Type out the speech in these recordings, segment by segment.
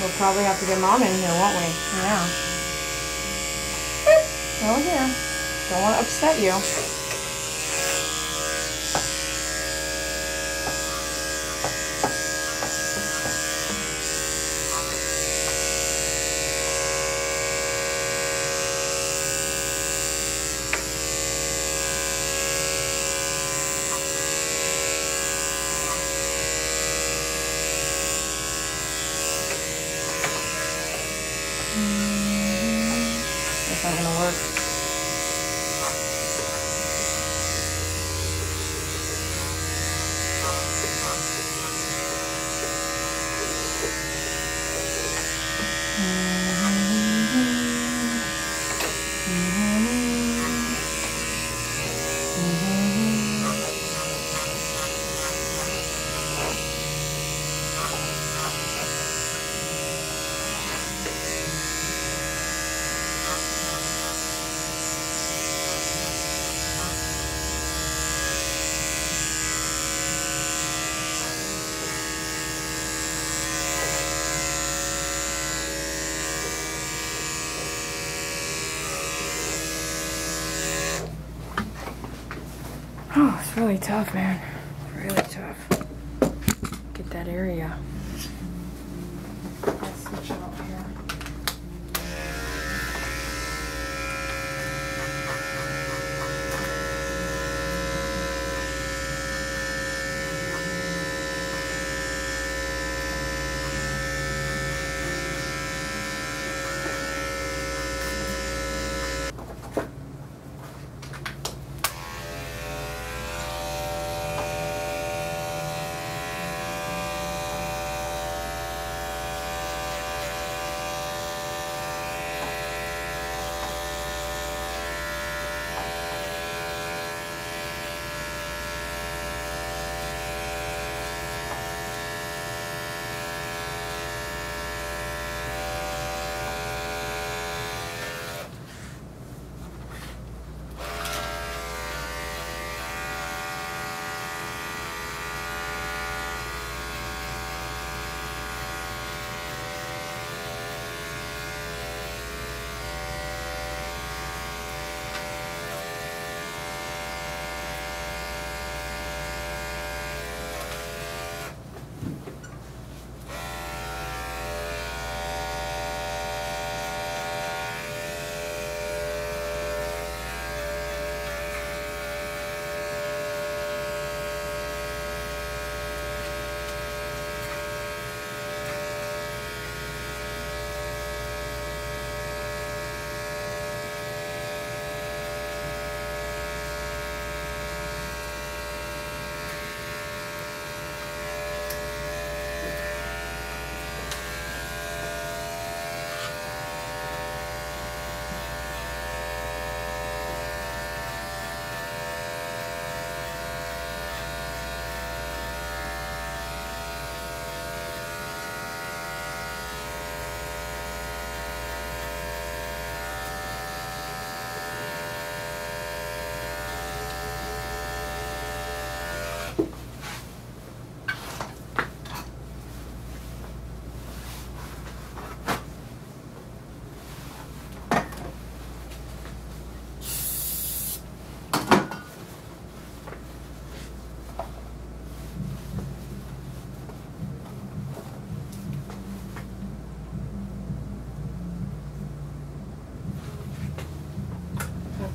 We'll probably have to get mom in here, won't we? Yeah. Oh, yeah. Don't want to upset you. Really tough, man. Really tough. Get that area.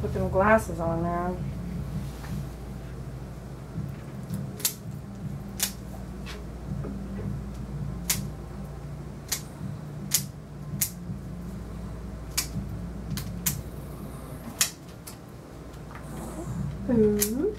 Put them glasses on, man. Ooh.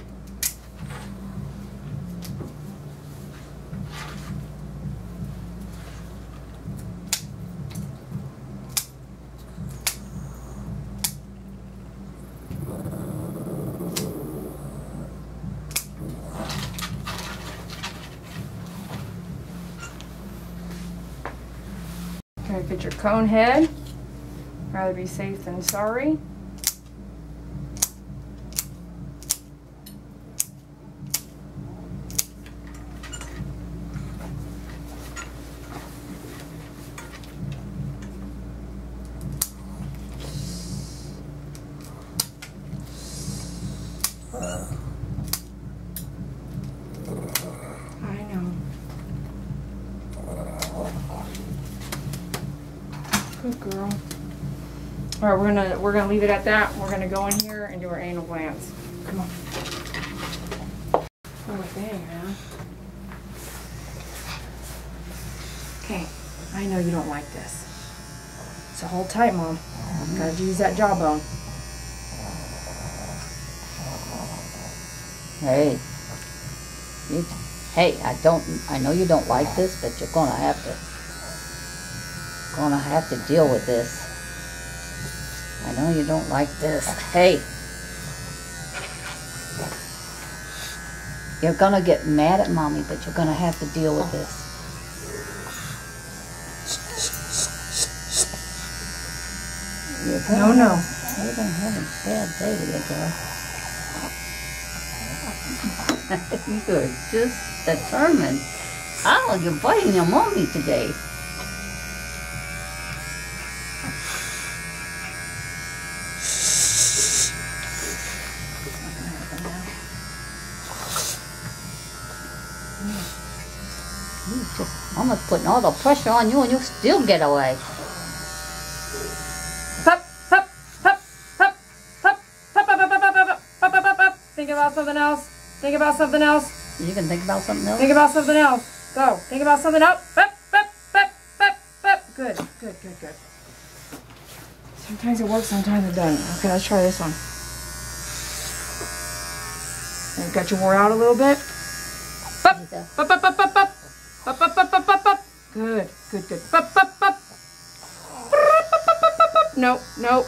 Cone head. Rather be safe than sorry. All right, we're gonna we're gonna leave it at that. We're gonna go in here and do our anal glands. Come on. Oh thing, man. Okay, I know you don't like this. So hold tight, mom. Gotta use that jawbone. Hey. You, hey, I don't, I know you don't like this, but you're gonna have to, gonna have to deal with this. I know you don't like this. Hey. You're gonna get mad at mommy, but you're gonna have to deal with this. You're No, no. You've been having a bad day today, girl. you are just determined. Oh, you're biting your mommy today. Putting all the pressure on you and you still get away. Think about something else. Think about something else. You can think about something else. Think about something else. Go. Think about something else. Hup, hup, hup, hup, hup. Good, good, good, good. Sometimes it works, sometimes it doesn't. Okay, let's try this one. And got you wore out a little bit. Hup, There you go. hup, Good, good, good. Hup, hup, hup. No, no.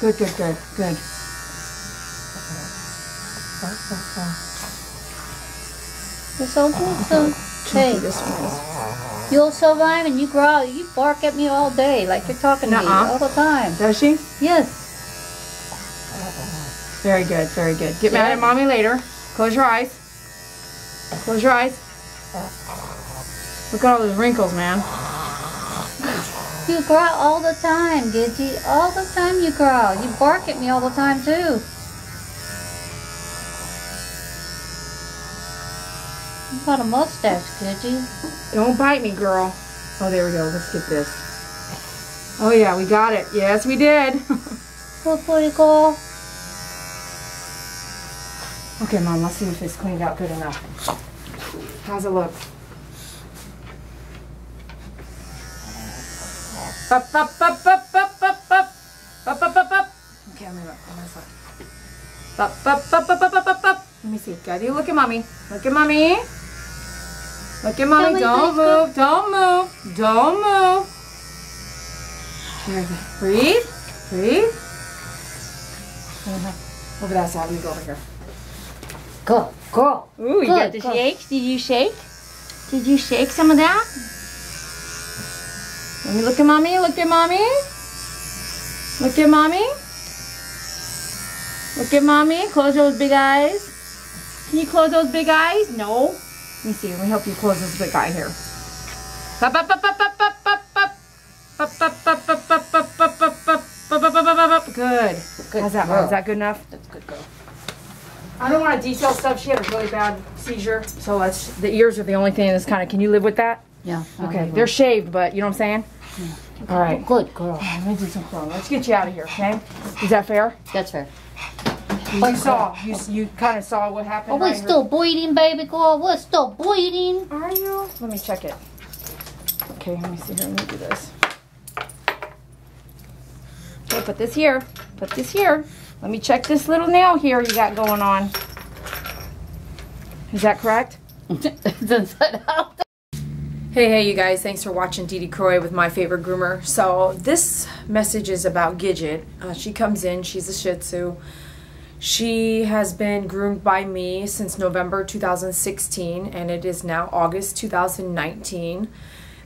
Good, good, good, good. You're so good, so. Hey, you'll survive and you growl. You bark at me all day like you're talking to me all the time. Does she? Yes. Very good, very good. Get mad at mommy later. Close your eyes. Close your eyes. Look at all those wrinkles, man. You growl all the time, Gigi. All the time you growl. You bark at me all the time too. You got a mustache, Gigi. Don't bite me, girl. Oh, there we go. Let's get this. Oh, yeah, we got it. Yes, we did. Look pretty cool. okay, Mom, let's see if it's cleaned out good enough. How's it look? Up, up, up, up, up, up, up. Up, up, up, up. Okay, I'm gonna look. I'm gonna look. Up, up, up, up. Let me see. Daddy, look at mommy. Look at mommy. Look at mommy. Don't move. Don't move. Don't move. Here, breathe. Breathe. Uh-huh. Over that side. We go over here. Go, girl. Ooh, you got the good. shakes? Did you shake? Did you shake some of that? Let me look at mommy. Look at mommy. Look at mommy. Look at mommy. Close those big eyes. Can you close those big eyes? No. Let me see. Let me help you close this big eye here. Up, up, up, up, up, up, up, up. Up, up, up, up, up, up, up, up, up, up, up, up, up, up, up. Good. Good How's that, Mom? girl. Is that good enough? That's good, girl. I don't want to detail stuff. She had a really bad seizure, so let's. The ears are the only thing that's kind of. Can you live with that? Yeah. Okay, they're shaved, but you know what I'm saying. Yeah. All right. good, girl. Let me do some clone. Let's get you out of here, okay? Is that fair? That's fair. You saw. You you kind of saw what happened. Are we right? still bleeding, baby girl? We're still bleeding. Are you? Let me check it. Okay, let me see here. Let me do this. Okay, put this here. Put this here. Let me check this little nail here you got going on. Is that correct? Hey, hey, you guys. Thanks for watching Dee Dee Croy with My Favorite Groomer. So, this message is about Gidget. Uh, she comes in, she's a Shih Tzu. She has been groomed by me since November 2016, and it is now August 2019.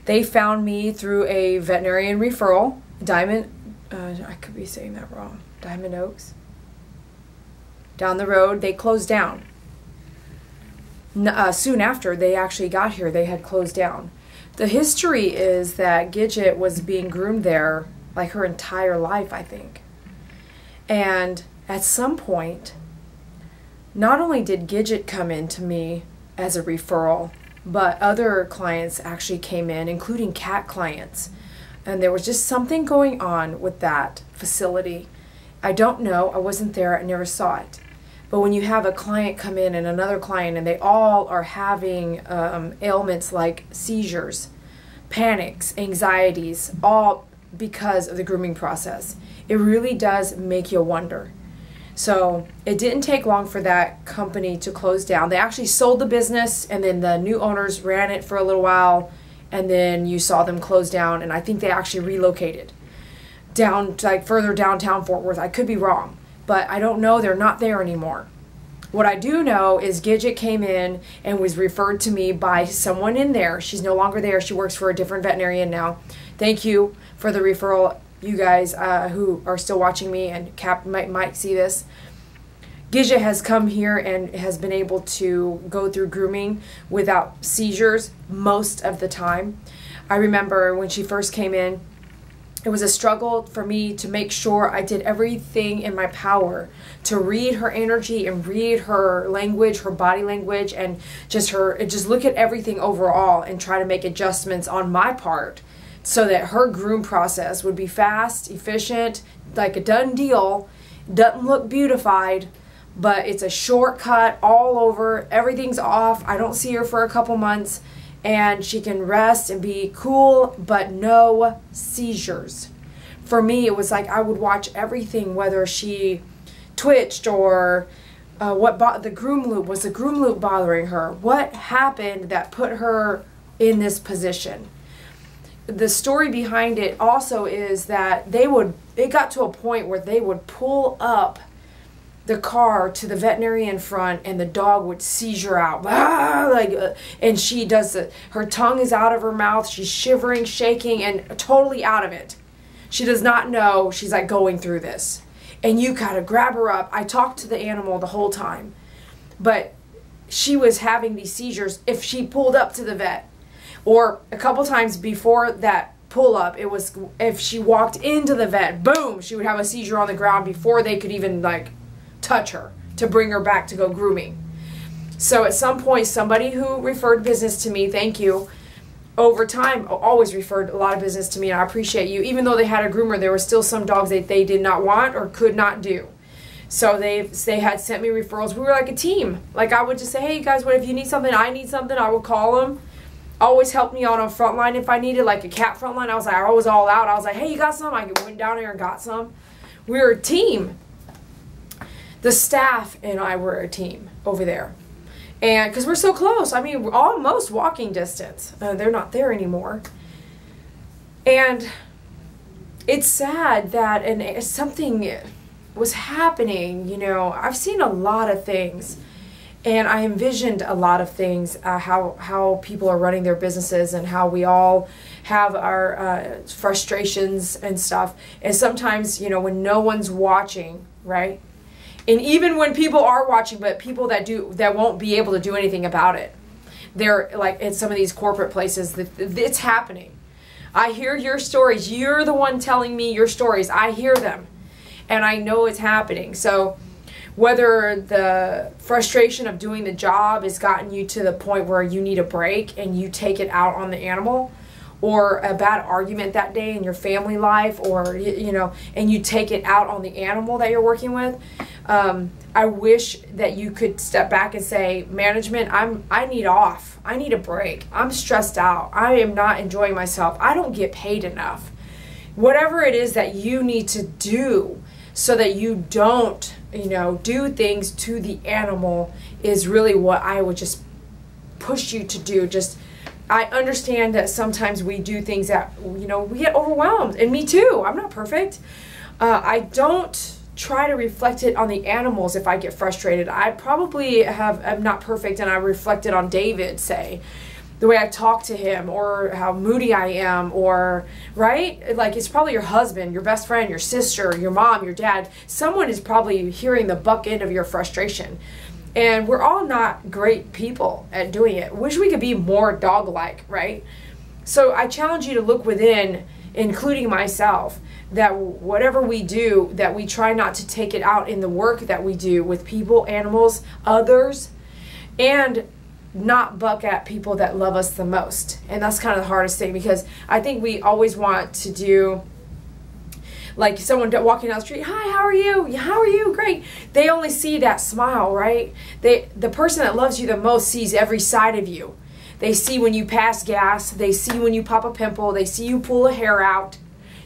They found me through a veterinarian referral, Diamond, uh, I could be saying that wrong, Diamond Oaks. Down the road, they closed down. Uh, soon after they actually got here, they had closed down. The history is that Gidget was being groomed there like her entire life, I think. And at some point, not only did Gidget come in to me as a referral, but other clients actually came in, including cat clients. And there was just something going on with that facility. I don't know. I wasn't there. I never saw it. But when you have a client come in and another client, and they all are having um, ailments like seizures, panics, anxieties, all because of the grooming process, it really does make you wonder. So it didn't take long for that company to close down. They actually sold the business, and then the new owners ran it for a little while, and then you saw them close down. And I think they actually relocated down like further downtown Fort Worth. I could be wrong, but I don't know. They're not there anymore. What I do know is Gidget came in and was referred to me by someone in there. She's no longer there. She works for a different veterinarian now. Thank you for the referral, you guys uh, who are still watching me and Cap might, might see this. Gidget has come here and has been able to go through grooming without seizures most of the time. I remember when she first came in, it was a struggle for me to make sure I did everything in my power to read her energy and read her language, her body language, and just her, just look at everything overall and try to make adjustments on my part so that her groom process would be fast, efficient, like a done deal, doesn't look beautified, but it's a shortcut all over. Everything's off. I don't see her for a couple months and she can rest and be cool, but no seizures. For me, it was like I would watch everything, whether she twitched or uh, what bo- the groom loop was the groom loop bothering her. What happened that put her in this position? The story behind it also is that they would. It got to a point where they would pull up the car to the veterinarian front and the dog would seizure out. Ah, like uh, and she does the, her tongue is out of her mouth. She's shivering shaking and totally out of it. She does not know she's like going through this. And you kind of grab her up. I talked to the animal the whole time. But she was having these seizures. If she pulled up to the vet or a couple times before that pull up it was if she walked into the vet boom she would have a seizure on the ground before they could even like touch her to bring her back to go grooming. So at some point, somebody who referred business to me, thank you, over time always referred a lot of business to me, and I appreciate you. Even though they had a groomer, there were still some dogs that they did not want or could not do. So they they had sent me referrals. We were like a team. Like I would just say, hey guys, what if you need something, I need something, I would call them. Always helped me on a Frontline if I needed, like a cat Frontline. I was like, I was all out. I was like, hey, you got some? I went down there and got some. We were a team the staff and I were a team over there. And because we're so close, I mean, almost walking distance. Uh, they're not there anymore. And it's sad that and something was happening, you know. I've seen a lot of things and I envisioned a lot of things uh, how how people are running their businesses and how we all have our uh, frustrations and stuff. And sometimes, you know, when no one's watching, right? And even when people are watching but people that do that won't be able to do anything about it they're like in some of these corporate places that it's happening. I hear your stories. You're the one telling me your stories. I hear them. And i know it's happening. So whether the frustration of doing the job has gotten you to the point where you need a break and you take it out on the animal or a bad argument that day in your family life or you know and you take it out on the animal that you're working with um, i wish that you could step back and say management i'm i need off. I need a break. I'm stressed out. I am not enjoying myself. I don't get paid enough. Whatever it is that you need to do so that you don't you know do things to the animal is really what i would just push you to do. Just I understand that sometimes we do things that, you know, we get overwhelmed. And me too. I'm not perfect. Uh, I don't try to reflect it on the animals if I get frustrated. I probably have am not perfect and I reflect it on David, say, the way I talk to him or how moody I am or right? Like it's probably your husband, your best friend, your sister, your mom, your dad. Someone is probably hearing the buck end of your frustration. And we're all not great people at doing it. Wish we could be more dog like, right? So I challenge you to look within, including myself, that whatever we do, that we try not to take it out in the work that we do with people, animals, others, and not buck at people that love us the most. And that's kind of the hardest thing because I think we always want to do like someone walking down the street, "Hi, how are you? How are you? Great." They only see that smile, right? They the person that loves you the most sees every side of you. They see when you pass gas, they see when you pop a pimple, they see you pull a hair out.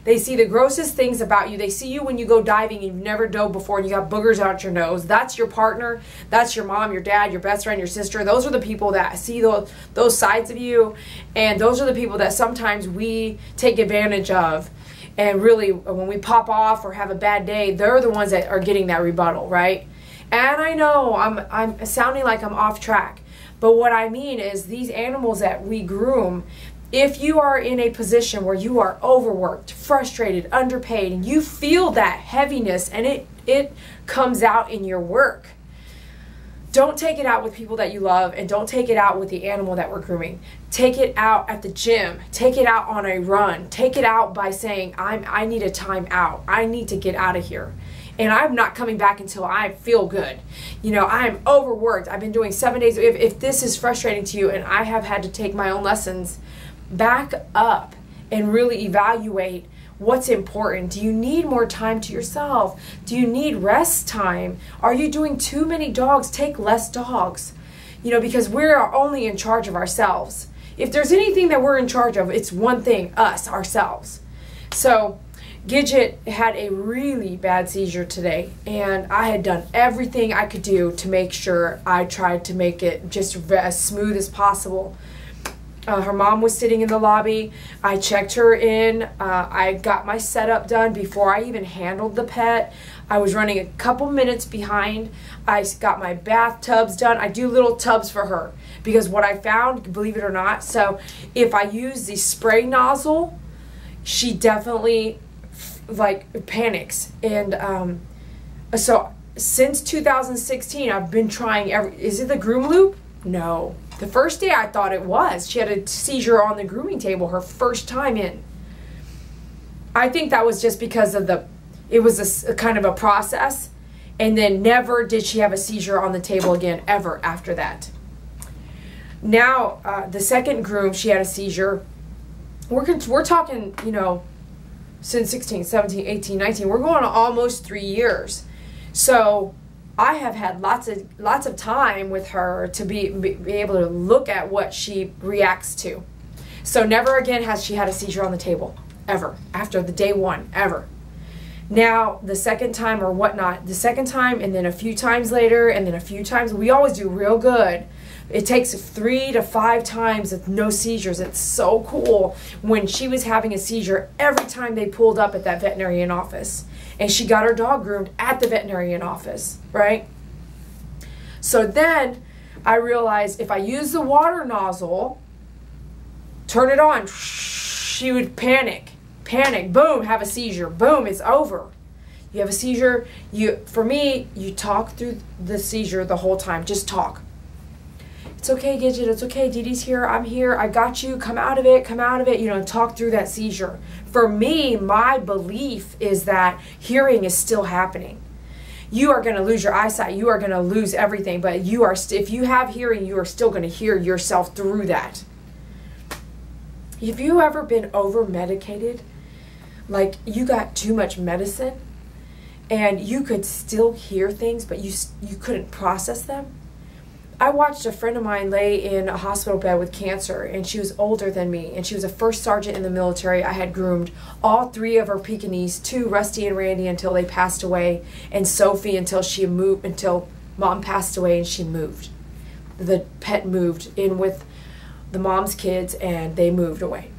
They see the grossest things about you. They see you when you go diving and you've never dove before and you got boogers out your nose. That's your partner. That's your mom, your dad, your best friend, your sister. Those are the people that see those, those sides of you. And those are the people that sometimes we take advantage of. And really, when we pop off or have a bad day, they're the ones that are getting that rebuttal, right? And I know I'm, I'm sounding like I'm off track. But what I mean is these animals that we groom, if you are in a position where you are overworked, frustrated, underpaid, and you feel that heaviness and it, it comes out in your work, don't take it out with people that you love and don't take it out with the animal that we're grooming. Take it out at the gym. Take it out on a run. Take it out by saying, I'm, I need a time out. I need to get out of here and I'm not coming back until I feel good. You know, I'm overworked. I've been doing seven days. If, if this is frustrating to you and I have had to take my own lessons back up and really evaluate what's important. Do you need more time to yourself? Do you need rest time? Are you doing too many dogs? Take less dogs. You know, because we're only in charge of ourselves. If there's anything that we're in charge of, it's one thing us, ourselves. So, Gidget had a really bad seizure today, and I had done everything I could do to make sure I tried to make it just as smooth as possible. Uh, her mom was sitting in the lobby. I checked her in. Uh, I got my setup done before I even handled the pet. I was running a couple minutes behind. I got my bathtubs done. I do little tubs for her because what I found, believe it or not, so if I use the spray nozzle, she definitely like panics. And um, so since 2016, I've been trying every. Is it the groom loop? No. The first day I thought it was. She had a seizure on the grooming table her first time in. I think that was just because of the, it was a, a kind of a process. And then never did she have a seizure on the table again, ever after that. Now, uh, the second groom, she had a seizure. We're, we're talking, you know, since 16, 17, 18, 19. We're going almost three years. So I have had lots of lots of time with her to be, be, able to look at what she reacts to. So never again has she had a seizure on the table ever after the day one ever. Now the second time or whatnot, the second time and then a few times later and then a few times we always do real good. It takes three to five times with no seizures. It's so cool. When she was having a seizure, every time they pulled up at that veterinarian office, and she got her dog groomed at the veterinarian office, right? So then I realized if I use the water nozzle, turn it on, she would panic, panic, boom, have a seizure, boom, it's over. You have a seizure, you for me, you talk through the seizure the whole time, just talk. It's okay, Gidget, it's okay, Dee Dee's here, I'm here, I got you, come out of it, come out of it, you know, talk through that seizure for me, my belief is that hearing is still happening. You are going to lose your eyesight. You are going to lose everything. But you are, if you have hearing, you are still going to hear yourself through that. Have you ever been over medicated? Like you got too much medicine and you could still hear things, but you, you couldn't process them? I watched a friend of mine lay in a hospital bed with cancer, and she was older than me, and she was a first sergeant in the military. I had groomed all three of her Pekingese, two Rusty and Randy, until they passed away, and Sophie until she moved, until mom passed away and she moved. The pet moved in with the mom's kids, and they moved away.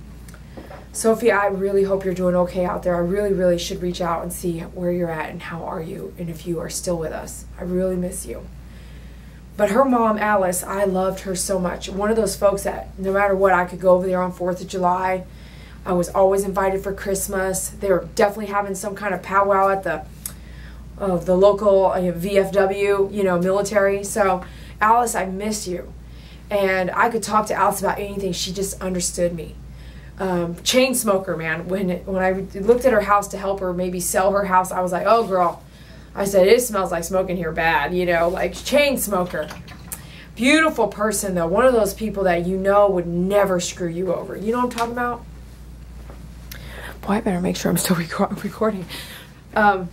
Sophie, I really hope you're doing okay out there. I really, really should reach out and see where you're at and how are you, and if you are still with us. I really miss you. But her mom, Alice, I loved her so much. One of those folks that no matter what, I could go over there on 4th of July. I was always invited for Christmas. They were definitely having some kind of powwow at the uh, the local uh, VFW, you know, military. So, Alice, I miss you. And I could talk to Alice about anything. She just understood me. Um, chain smoker, man. When when I looked at her house to help her maybe sell her house, I was like, oh, girl, I said, it smells like smoking here bad, you know, like chain smoker. Beautiful person though. One of those people that you know would never screw you over. You know what I'm talking about? Boy, I better make sure I'm still recording. Um,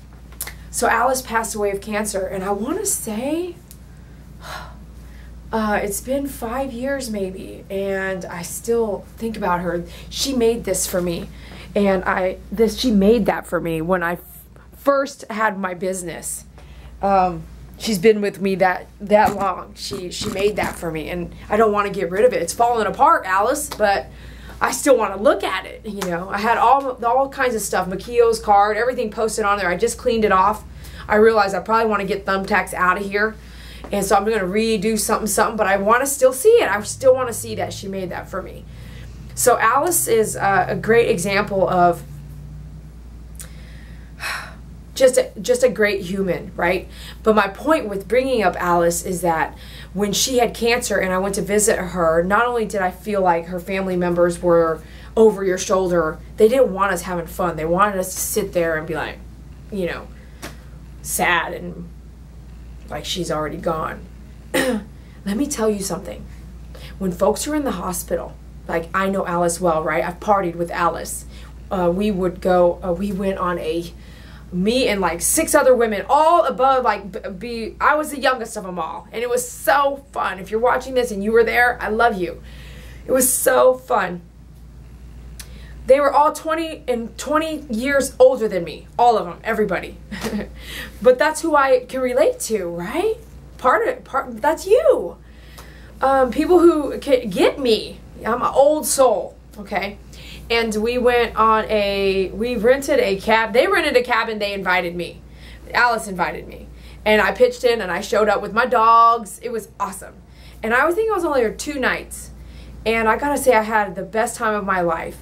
so Alice passed away of cancer, and I want to say uh, it's been five years maybe, and I still think about her. She made this for me, and I this she made that for me when I first had my business. Um, she's been with me that that long. She she made that for me, and I don't want to get rid of it. It's falling apart, Alice, but I still want to look at it. You know, I had all all kinds of stuff, Makio's card, everything posted on there. I just cleaned it off. I realized I probably want to get thumbtacks out of here, and so I'm going to redo something something. But I want to still see it. I still want to see that she made that for me. So Alice is uh, a great example of just a, just a great human, right? But my point with bringing up Alice is that when she had cancer and I went to visit her, not only did I feel like her family members were over your shoulder, they didn't want us having fun. They wanted us to sit there and be like, you know, sad and like she's already gone. Let me tell you something. When folks are in the hospital, like I know Alice well, right? I've partied with Alice. Uh, we would go, uh, we went on a me and like six other women all above like be i was the youngest of them all. And it was so fun. If you're watching this and you were there i love you. It was so fun. They were all 20 and 20 years older than me all of them everybody. But that's who i can relate to right? Part of it part that's you. Um, people who can get me. I'm an old soul okay and we went on a we rented a cab they rented a cabin they invited me. Alice invited me. And i pitched in and i showed up with my dogs. It was awesome. And i was thinking i was only there two nights. And i gotta say i had the best time of my life.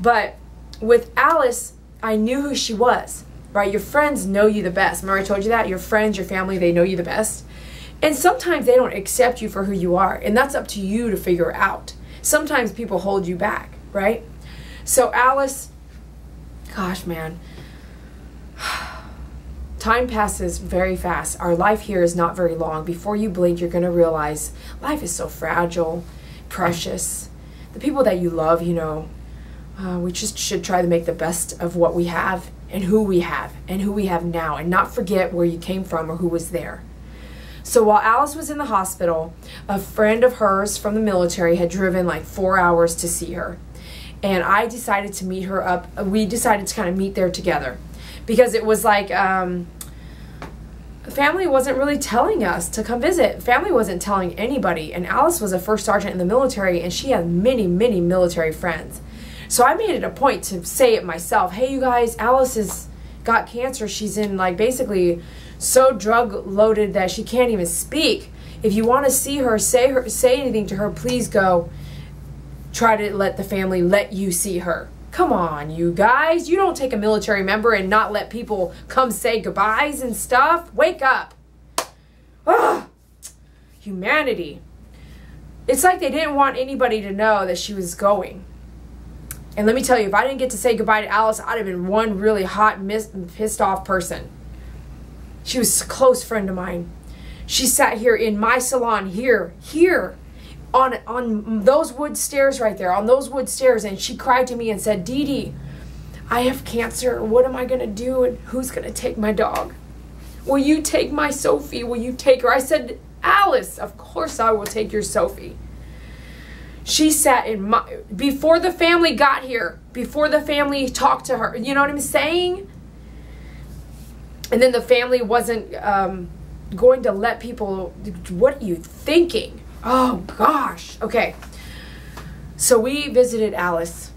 But with alice i knew who she was right? Your friends know you the best. Remember i told you that? Your friends your family they know you the best. And sometimes they don't accept you for who you are. And that's up to you to figure out. Sometimes people hold you back right so Alice, gosh, man, time passes very fast. Our life here is not very long. Before you blink, you're going to realize life is so fragile, precious. The people that you love, you know, uh, we just should try to make the best of what we have and who we have and who we have now and not forget where you came from or who was there. So while Alice was in the hospital, a friend of hers from the military had driven like four hours to see her and I decided to meet her up. We decided to kind of meet there together because it was like um, family wasn't really telling us to come visit. Family wasn't telling anybody, and Alice was a first sergeant in the military, and she had many, many military friends. So I made it a point to say it myself. Hey, you guys, Alice has got cancer. She's in like basically so drug loaded that she can't even speak. If you want to see her, say her, say anything to her, please go try to let the family let you see her. Come on, you guys. You don't take a military member and not let people come say goodbyes and stuff. Wake up. Ugh. Humanity. It's like they didn't want anybody to know that she was going. And let me tell you, if I didn't get to say goodbye to Alice, I'd have been one really hot, pissed off person. She was a close friend of mine. She sat here in my salon, here, here, on on those wood stairs right there, on those wood stairs, and she cried to me and said, Dee Dee, I have cancer. What am I going to do? And who's going to take my dog? Will you take my Sophie? Will you take her? I said, Alice, of course I will take your Sophie. She sat in my, before the family got here, before the family talked to her, you know what I'm saying? And then the family wasn't um, going to let people, what are you thinking? Oh gosh. Okay. So we visited Alice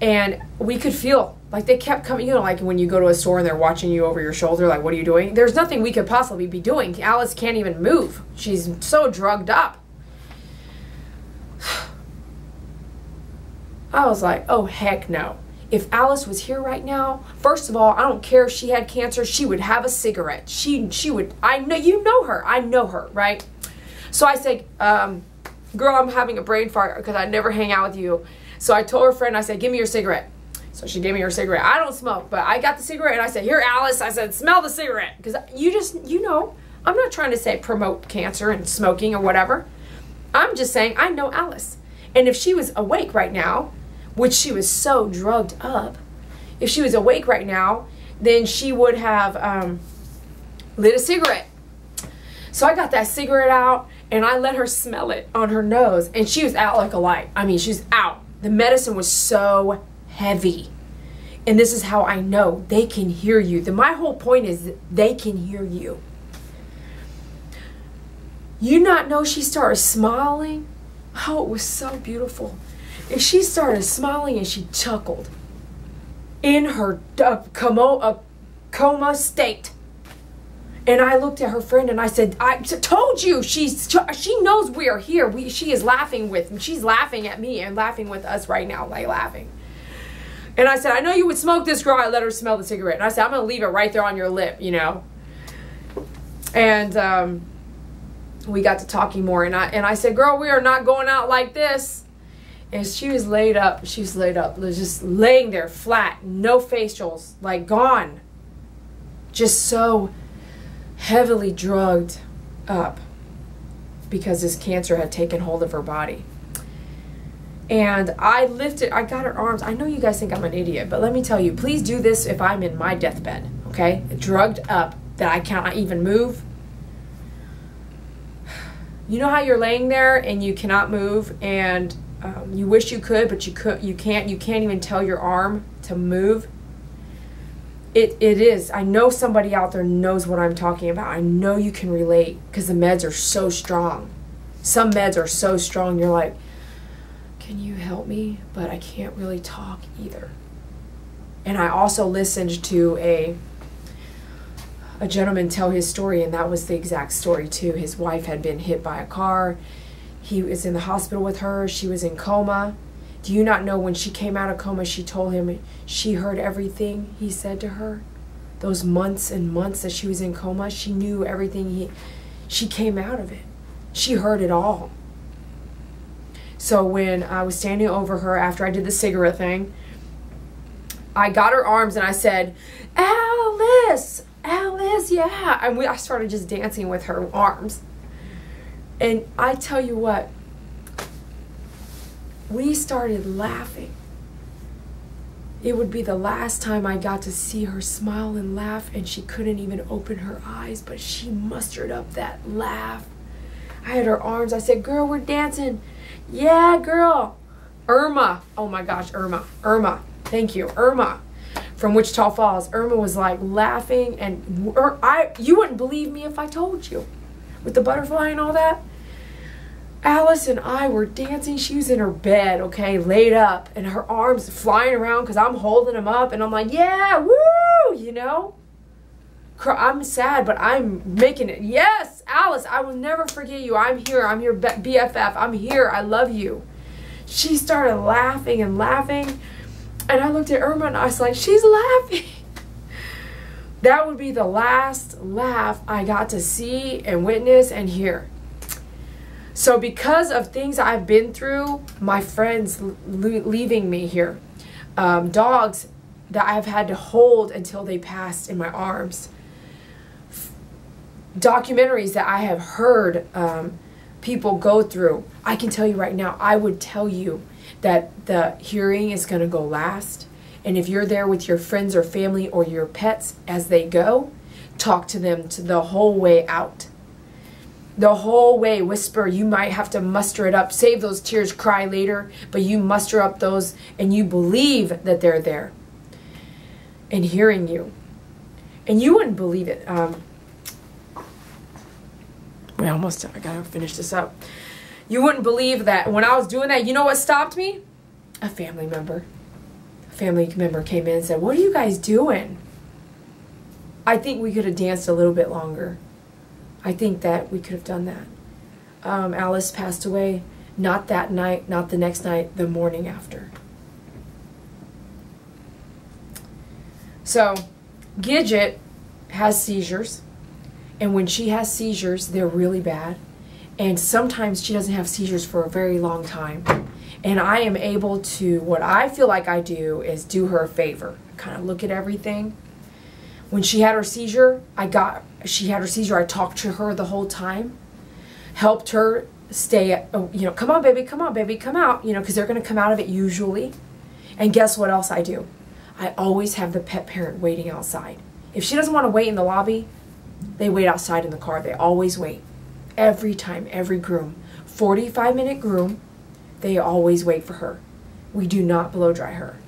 and we could feel like they kept coming, you know, like when you go to a store and they're watching you over your shoulder, like, what are you doing? There's nothing we could possibly be doing. Alice can't even move. She's so drugged up. I was like, oh, heck no. If Alice was here right now, first of all, I don't care if she had cancer, she would have a cigarette. She, she would, I know, you know her. I know her, right? So I said, um, girl, I'm having a brain fart because I never hang out with you. So I told her friend, I said, give me your cigarette. So she gave me her cigarette. I don't smoke, but I got the cigarette and I said, here, Alice. I said, smell the cigarette. Because you just, you know, I'm not trying to say promote cancer and smoking or whatever. I'm just saying I know Alice. And if she was awake right now, which she was so drugged up, if she was awake right now, then she would have um, lit a cigarette. So I got that cigarette out and I let her smell it on her nose, and she was out like a light. I mean, she's out. The medicine was so heavy. And this is how I know they can hear you. The, my whole point is they can hear you. You not know she started smiling? Oh, it was so beautiful. And she started smiling and she chuckled in her uh, coma, uh, coma state. And I looked at her friend and I said, I told you she's she knows we are here. We she is laughing with me. She's laughing at me and laughing with us right now, like laughing. And I said, I know you would smoke this girl. I let her smell the cigarette. And I said, I'm gonna leave it right there on your lip, you know. And um, we got to talking more and I and I said, Girl, we are not going out like this. And she was laid up, she was laid up, just laying there flat, no facials, like gone. Just so heavily drugged up because this cancer had taken hold of her body. And I lifted, I got her arms. I know you guys think I'm an idiot, but let me tell you, please do this if I'm in my deathbed, okay? Drugged up that I cannot even move. You know how you're laying there and you cannot move and um, you wish you could, but you could, you can't. You can't even tell your arm to move it, it is. I know somebody out there knows what I'm talking about. I know you can relate because the meds are so strong. Some meds are so strong, you're like, can you help me? But I can't really talk either. And I also listened to a a gentleman tell his story, and that was the exact story too. His wife had been hit by a car. He was in the hospital with her. She was in coma. Do you not know when she came out of coma, she told him she heard everything he said to her? Those months and months that she was in coma, she knew everything he. She came out of it. She heard it all. So when I was standing over her after I did the cigarette thing, I got her arms and I said, Alice, Alice, yeah. And we, I started just dancing with her arms. And I tell you what, we started laughing. It would be the last time I got to see her smile and laugh, and she couldn't even open her eyes, but she mustered up that laugh. I had her arms. I said, Girl, we're dancing. Yeah, girl. Irma. Oh my gosh, Irma. Irma. Thank you. Irma from Wichita Falls. Irma was like laughing, and er, I you wouldn't believe me if I told you with the butterfly and all that. Alice and I were dancing. She was in her bed, okay, laid up, and her arms flying around because I'm holding them up, and I'm like, yeah, woo, you know? I'm sad, but I'm making it. Yes, Alice, I will never forget you. I'm here. I'm your BFF. I'm here. I love you. She started laughing and laughing, and I looked at Irma and I was like, she's laughing. That would be the last laugh I got to see and witness and hear. So, because of things I've been through, my friends leaving me here, um, dogs that I've had to hold until they passed in my arms, documentaries that I have heard um, people go through, I can tell you right now, I would tell you that the hearing is going to go last. And if you're there with your friends or family or your pets as they go, talk to them to the whole way out the whole way whisper you might have to muster it up. Save those tears cry later but you muster up those and you believe that they're there and hearing you. And you wouldn't believe it um we almost i gotta finish this up. You wouldn't believe that when i was doing that you know what stopped me? A family member. A family member came in and said what are you guys doing? I think we could have danced a little bit longer I think that we could have done that. Um, Alice passed away not that night, not the next night, the morning after. So, Gidget has seizures, and when she has seizures, they're really bad. And sometimes she doesn't have seizures for a very long time. And I am able to, what I feel like I do is do her a favor. Kind of look at everything When she had her seizure, I got, she had her seizure, I talked to her the whole time, helped her stay, oh, you know, come on, baby, come on, baby, come out, you know, because they're going to come out of it usually. And guess what else I do? I always have the pet parent waiting outside. If she doesn't want to wait in the lobby, they wait outside in the car. They always wait. Every time, every groom. 45 minute groom, they always wait for her. We do not blow dry her.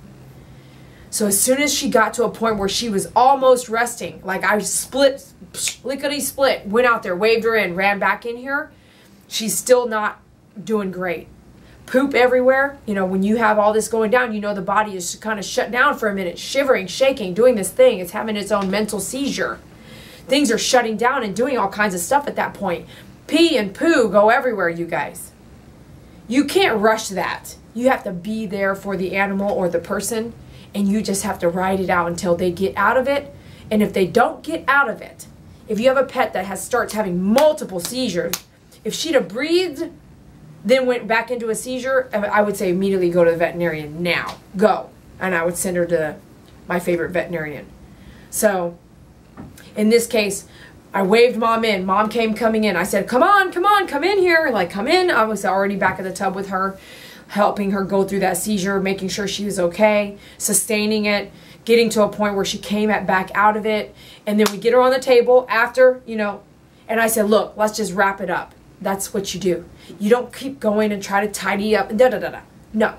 So as soon as she got to a point where she was almost resting, like I split, lickety split, went out there, waved her in, ran back in here, she's still not doing great. Poop everywhere. You know, when you have all this going down, you know the body is kind of shut down for a minute, shivering, shaking, doing this thing. It's having its own mental seizure. Things are shutting down and doing all kinds of stuff at that point. Pee and poo go everywhere, you guys. You can't rush that. You have to be there for the animal or the person, and you just have to ride it out until they get out of it. And if they don't get out of it, if you have a pet that has starts having multiple seizures, if she'd have breathed, then went back into a seizure, I would say immediately go to the veterinarian now. Go. And I would send her to my favorite veterinarian. So, in this case, I waved mom in. Mom came coming in. I said, come on, come on, come in here. Like, come in. I was already back in the tub with her, helping her go through that seizure, making sure she was okay, sustaining it, getting to a point where she came at back out of it. And then we get her on the table after, you know, and I said, look, let's just wrap it up. That's what you do. You don't keep going and try to tidy up. Da da da da. No,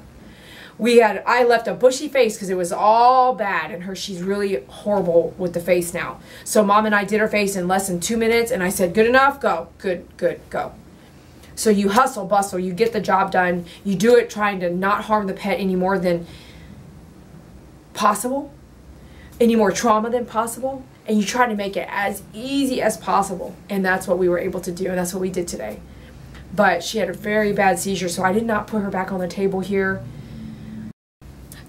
we had I left a bushy face because it was all bad and her she's really horrible with the face now. So mom and I did her face in less than two minutes and I said, good enough, go, good, good, go. So you hustle, bustle, you get the job done, you do it trying to not harm the pet any more than possible, any more trauma than possible, and you try to make it as easy as possible. And that's what we were able to do, and that's what we did today. But she had a very bad seizure, so I did not put her back on the table here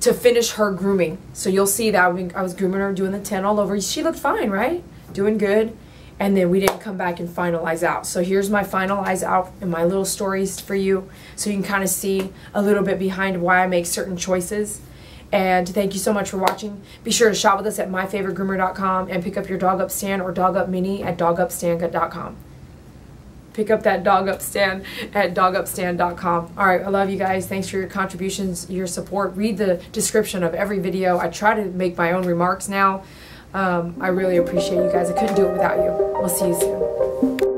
to finish her grooming. So you'll see that I was grooming her, doing the 10 all over. She looked fine, right? Doing good. And then we didn't come back and finalize out. So here's my finalize out and my little stories for you so you can kind of see a little bit behind why I make certain choices. And thank you so much for watching. Be sure to shop with us at myfavoritegroomer.com and pick up your dog up stand or dog up mini at dogupstand.com pick up that dog up stand at dogupstand.com. All right, I love you guys. Thanks for your contributions, your support. Read the description of every video. I try to make my own remarks now. Um, I really appreciate you guys. I couldn't do it without you. We'll see you soon.